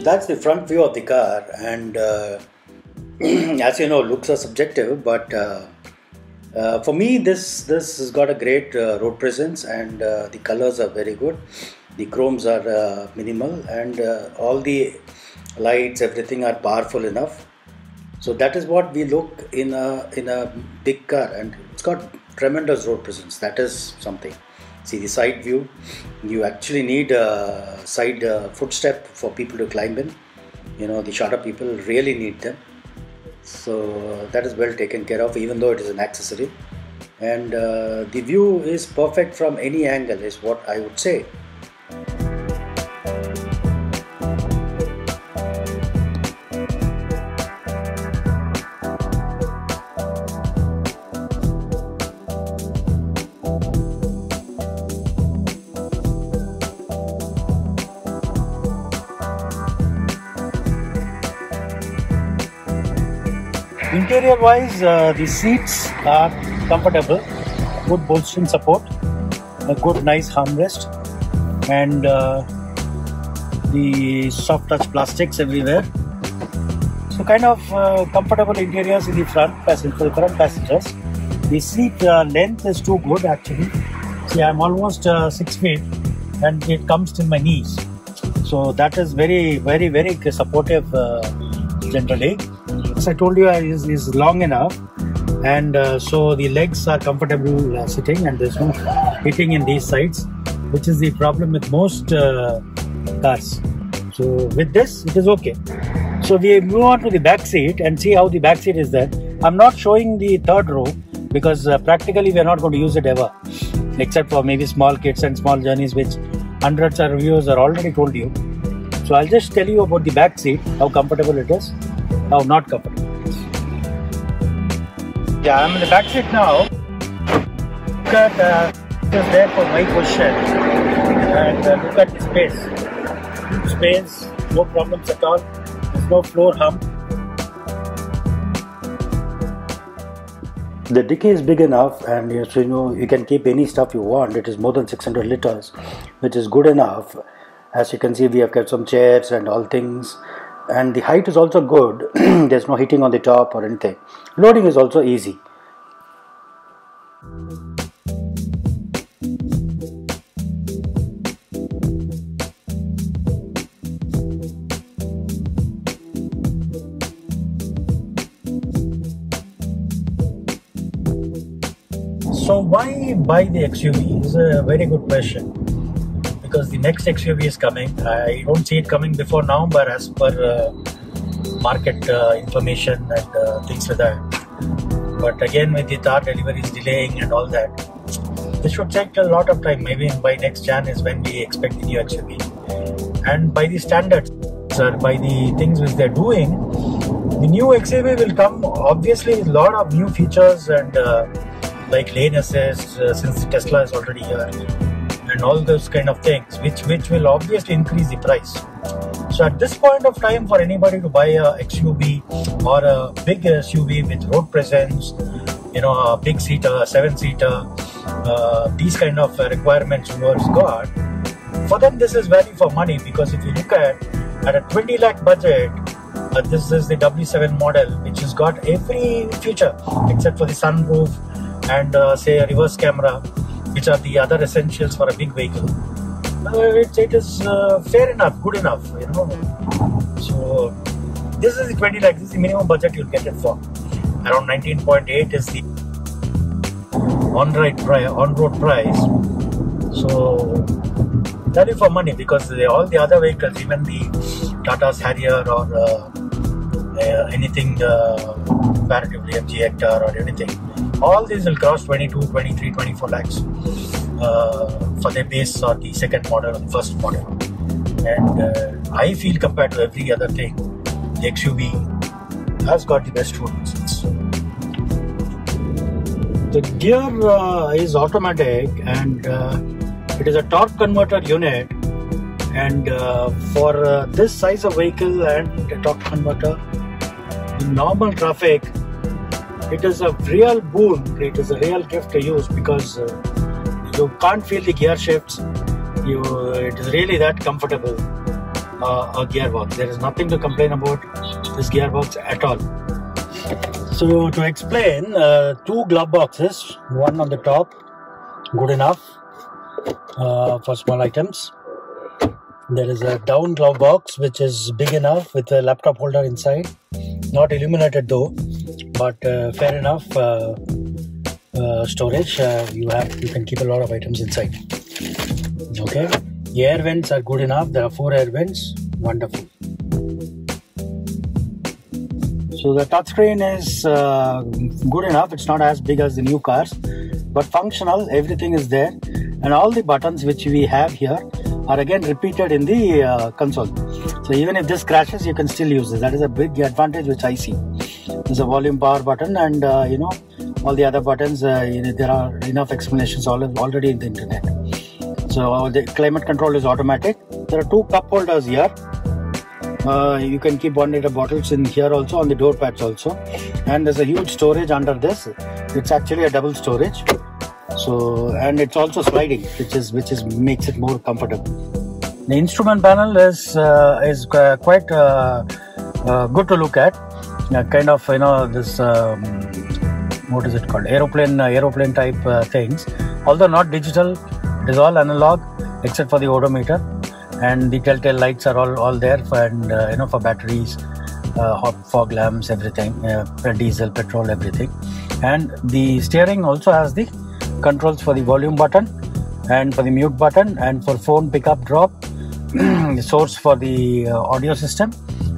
So that's the front view of the car, and uh, as you know, looks are subjective, but uh, uh, for me, this this has got a great uh, road presence, and uh, the colors are very good. The chromes are uh, minimal, and all the lights, everything are powerful enough. So that is what we look in a in a big car, and it's got tremendous road presence. That is something. See the side view. You actually need a side uh, footstep for people to climb in. You know the shorter people really need them. So that is well taken care of, even though it is an accessory. And uh, the view is perfect from any angle, is what I would say. Interior wise, uh, the seats are comfortable, good bolstering support, a good nice armrest, and uh, the soft touch plastics everywhere. So, kind of uh, comfortable interiors in the front passenger for the front passengers. The seat uh, length is too good actually. See, I'm almost uh, six feet, and it comes to my knees. So that is very, very, very supportive uh, generally as I told you, is, is long enough, and uh, so the legs are comfortable uh, sitting, and there's no hitting in these sides, which is the problem with most uh, cars. So with this, it is okay. So we move on to the back seat and see how the back seat is there. I'm not showing the third row because uh, practically we are not going to use it ever, except for maybe small kids and small journeys, which hundreds of reviewers are already told you. So I'll just tell you about the back seat, how comfortable it is. Now, not comfortable. Yeah, I'm in the back seat now. Look at uh, just there for my position, and uh, look at the space. Huge space, no problems at all. There's no floor hump. The decay is big enough, and you know you can keep any stuff you want. It is more than 600 liters, which is good enough. As you can see, we have kept some chairs and all things and the height is also good. There's no heating on the top or anything. Loading is also easy. So why buy the XUV is a very good question because the next XUV is coming. I don't see it coming before now, but as per uh, market uh, information and uh, things like that. But again, with the Thar deliveries delaying and all that, this should take a lot of time. Maybe by next Jan is when we expect the new XUV. And by the standards, sir, by the things which they're doing, the new XUV will come obviously with a lot of new features and uh, like lane assist, uh, since Tesla is already here and all those kind of things, which which will obviously increase the price. So at this point of time, for anybody to buy a XUV or a big SUV with road presence, you know, a big seater, a seven seater, uh, these kind of requirements yours got, for them this is value for money because if you look at at a 20 lakh budget, uh, this is the W7 model, which has got every feature except for the sunroof and uh, say a reverse camera which are the other essentials for a big vehicle. It, it is uh, fair enough, good enough, you know. So this is the 20 lakh. This is the minimum budget you'll get it for. Around 19.8 is the on-road price. On-road price. So value for money because all the other vehicles, even the Tata's Harrier or uh, uh anything uh, comparatively MG Hector or anything, all these will cross 22 23 24 lakhs uh, for their base or the second model or the first model. And uh, i feel compared to every other thing the xuv has got the best road the gear uh, is automatic and uh, it is a torque converter unit. And uh, for uh, this size of vehicle and torque converter in normal traffic it is a real boon. It is a real gift to use because uh, you can't feel the gear shifts. You, it is really that comfortable. uh, a gearbox. There is nothing to complain about this gearbox at all. So to explain, uh, two glove boxes, one on the top, good enough uh, for small items. There is a down glove box which is big enough with a laptop holder inside. Not illuminated though, but uh, fair enough uh, uh, storage. Uh, you have you can keep a lot of items inside. Okay, the air vents are good enough. There are four air vents. Wonderful. So the touchscreen is good enough. It's not as big as the new cars, but functional. Everything is there, and all the buttons which we have here are again repeated in the uh, console. So even if this crashes, you can still use this. That is a big advantage which I see. There's a volume power button, and uh, you know all the other buttons. Uh, you know, there are enough explanations already in the internet. So the climate control is automatic. There are two cup holders here. Uh, you can keep one liter bottles in here also on the door pads also and there's a huge storage under this it's actually a double storage so and it's also sliding which is which is makes it more comfortable the instrument panel is uh, is quite uh, uh, good to look at kind of you know this um, what is it called? Aeroplane uh, aeroplane type uh, things. Although not digital it is all analog except for the odometer. And the telltale lights are all, all there for and uh, you know for batteries uh, fog lamps everything uh, diesel petrol everything. And the steering also has the controls for the volume button and for the mute button and for phone pickup drop source for the uh, audio system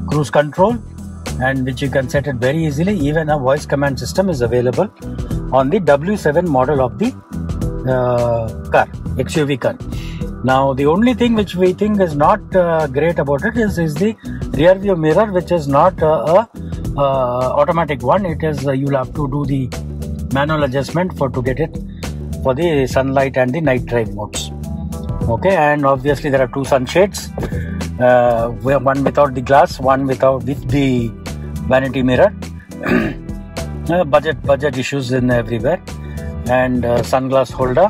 cruise control and which you can set it very easily even a voice command system is available on the w7 model of the uh, car xuv car now, the only thing which we think is not uh, great about it is, is the rear view mirror, which is not uh, a uh, automatic one. It is uh, you'll have to do the manual adjustment for to get it for the sunlight and the night drive modes. Okay, and obviously there are two sunshades. Uh, one without the glass, one without with the vanity mirror. Uh, budget budget issues in everywhere, and sunglass holder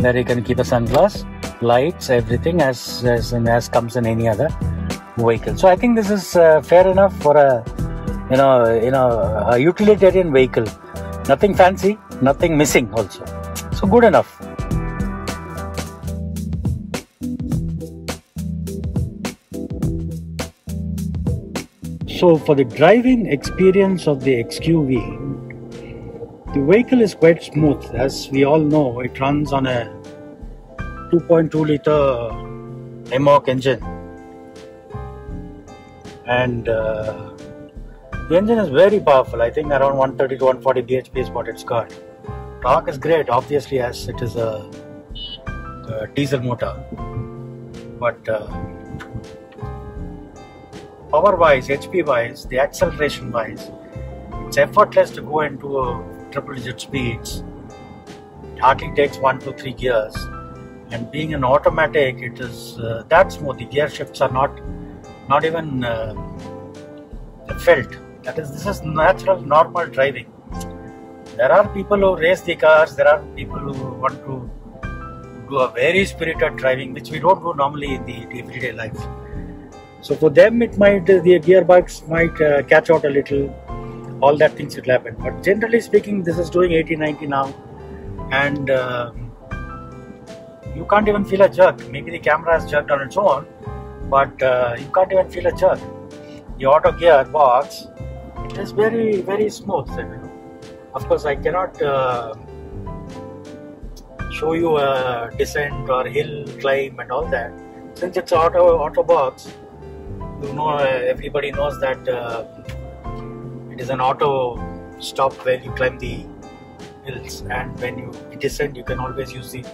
where you can keep a sunglass, lights, everything as as, as comes in any other vehicle. So I think this is uh, fair enough for a you know you know a utilitarian vehicle. Nothing fancy, nothing missing also. So good enough. So for the driving experience of the XUV, the vehicle is quite smooth. As we all know, it runs on a 2.2 liter mHawk engine. And uh, the engine is very powerful. I think around 130 to 140 bhp is what it's got. Torque is great, obviously, as it is a, a diesel motor. But uh, power wise, HP wise, the acceleration wise, it's effortless to go into a triple digit speeds. It hardly takes one to three gears. And being an automatic, it is uh, that smooth. The gear shifts are not not even uh, felt. That is, this is natural, normal driving. There are people who race the cars. There are people who want to do a very spirited driving, which we don't do normally in the everyday life. So for them, it might the gearbox might uh, catch out a little. All that things will happen. But generally speaking this is doing 80 90 now. And uh, you can't even feel a jerk. Maybe the camera has jerked on its own but uh, you can't even feel a jerk. The auto gear box it is very very smooth of course i cannot uh, show you a descent or hill climb and all that. Since it's auto auto box you know everybody knows that uh, it is an auto stop where you climb the hills, and when you descend, you can always use the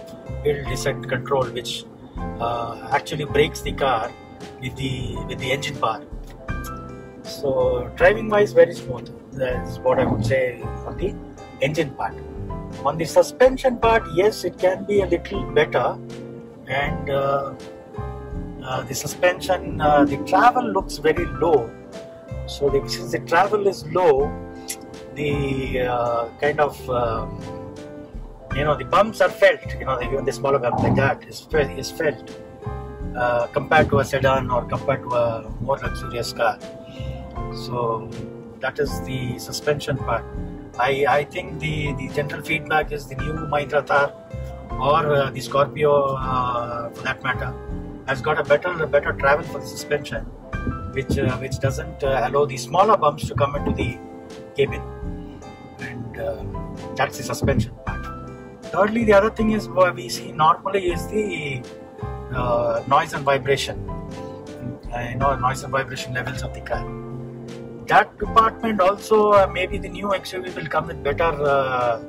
hill descent control, which uh, actually brakes the car with the with the engine bar. So driving wise, very smooth. That is what I would say on the engine part. On the suspension part, yes, it can be a little better, and uh, uh, the suspension, uh, the travel looks very low so the, since the travel is low, the uh, kind of um, you know the bumps are felt. You know even the smaller bump like that is is felt. uh, compared to a sedan or compared to a more luxurious car. So that is the suspension part. I, I think the, the general feedback is the new Mahindra Thar or uh, the Scorpio uh, for that matter has got a better better travel for the suspension which uh, which doesn't uh, allow the smaller bumps to come into the cabin and uh, that's the suspension part. Thirdly the other thing is what we see normally is the uh, noise and vibration you know noise and vibration levels of the car that department also uh, maybe the new XUV will come with better uh,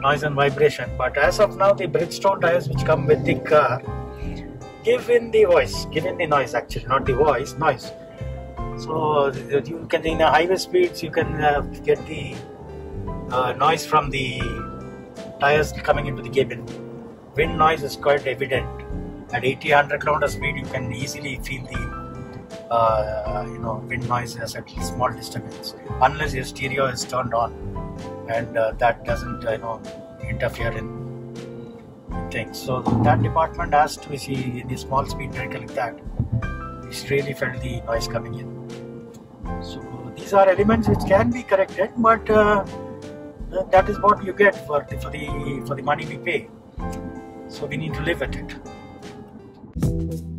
noise and vibration. But as of now, the Bridgestone tires which come with the car give in the voice, give in the noise actually, not the voice, noise. So you can in the highway speeds you can uh, get the uh, noise from the tires coming into the cabin. Wind noise is quite evident. At 80 100 km speed, you can easily feel the uh, you know wind noises at small disturbance unless your stereo is turned on and uh, that doesn't you know interfere in things. So that department has to see the small speed vehicle like that it's really felt the noise coming in. So these are elements which can be corrected but uh, that is what you get for the, for the for the money we pay. So we need to live with it